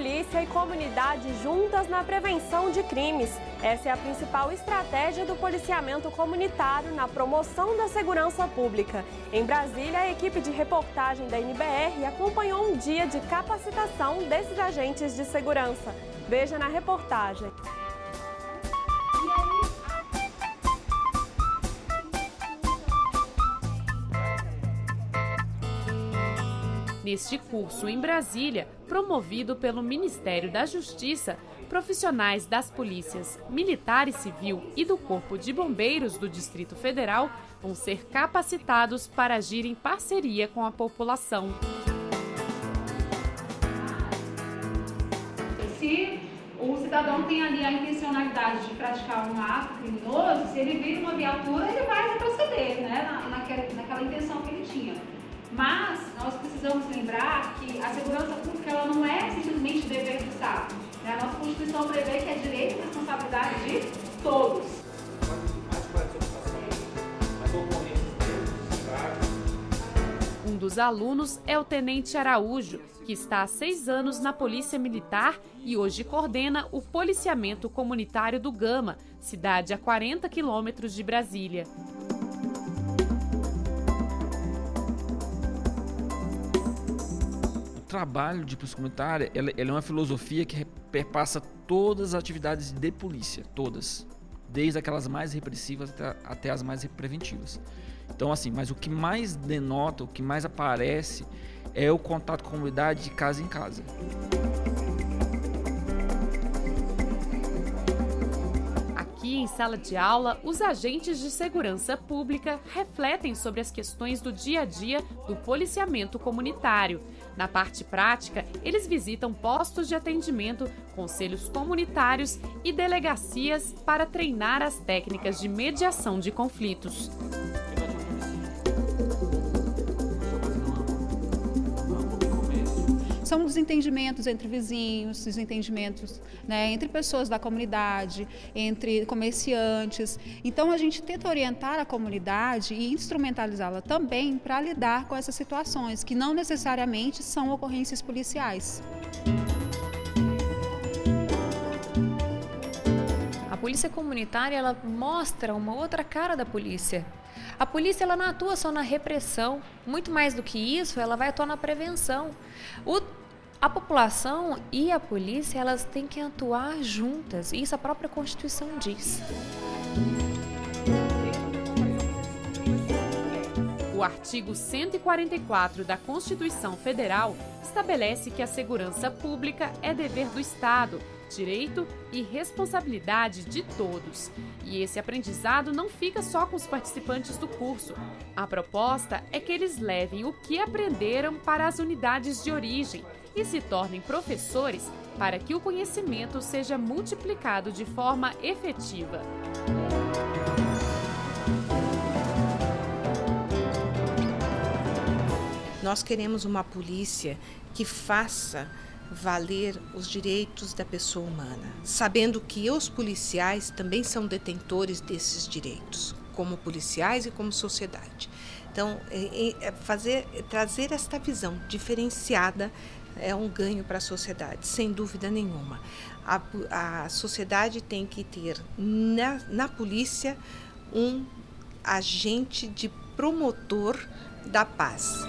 polícia e comunidade juntas na prevenção de crimes. Essa é a principal estratégia do policiamento comunitário na promoção da segurança pública. Em Brasília, a equipe de reportagem da NBR acompanhou um dia de capacitação desses agentes de segurança. Veja na reportagem. Neste curso em Brasília, promovido pelo Ministério da Justiça, profissionais das polícias militar e civil e do Corpo de Bombeiros do Distrito Federal vão ser capacitados para agir em parceria com a população. Se o cidadão tem ali a intencionalidade de praticar um ato criminoso, se ele vir uma viatura, ele vai proceder né, naquela, naquela intenção que ele tinha. Mas nós precisamos lembrar que a segurança pública ela não é simplesmente dever do Estado. Né? A nossa Constituição prevê que é direito e responsabilidade de todos. Um dos alunos é o Tenente Araújo, que está há seis anos na Polícia Militar e hoje coordena o policiamento comunitário do Gama, cidade a 40 quilômetros de Brasília. Trabalho de polícia comunitária ela, ela é uma filosofia que perpassa todas as atividades de polícia, todas, desde aquelas mais repressivas até, até as mais preventivas. Então, assim, mas o que mais denota, o que mais aparece é o contato com a comunidade de casa em casa. Sala de aula, os agentes de segurança pública refletem sobre as questões do dia a dia do policiamento comunitário. Na parte prática, eles visitam postos de atendimento, conselhos comunitários e delegacias para treinar as técnicas de mediação de conflitos. São desentendimentos entre vizinhos, desentendimentos né, entre pessoas da comunidade, entre comerciantes. Então a gente tenta orientar a comunidade e instrumentalizá-la também para lidar com essas situações, que não necessariamente são ocorrências policiais. A polícia comunitária ela mostra uma outra cara da polícia. A polícia ela não atua só na repressão, muito mais do que isso, ela vai atuar na prevenção. O a população e a polícia, elas têm que atuar juntas, isso a própria Constituição diz. O artigo 144 da Constituição Federal estabelece que a segurança pública é dever do Estado, direito e responsabilidade de todos. E esse aprendizado não fica só com os participantes do curso. A proposta é que eles levem o que aprenderam para as unidades de origem e se tornem professores para que o conhecimento seja multiplicado de forma efetiva. Nós queremos uma polícia que faça valer os direitos da pessoa humana, sabendo que os policiais também são detentores desses direitos, como policiais e como sociedade. Então, é, é fazer, trazer esta visão diferenciada é um ganho para a sociedade, sem dúvida nenhuma. A, a sociedade tem que ter na, na polícia um agente de promotor da paz.